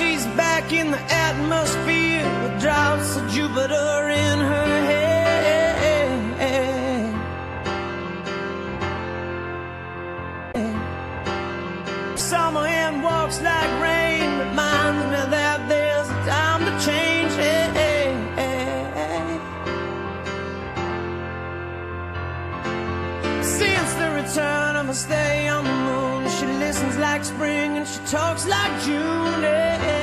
she's back in the atmosphere with drops of Jupiter in her head. Summer hand walks like rain, reminds me that there's a time to change. Since the return of a stay on listens like spring and she talks like June.